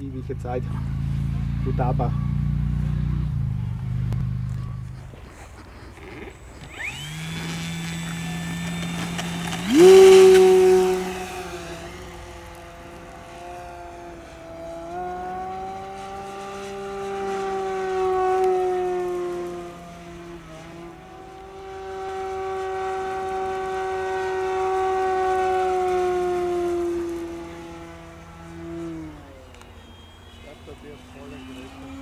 ausgiebige Zeit. Futaba. Woo! of their fallen relationships.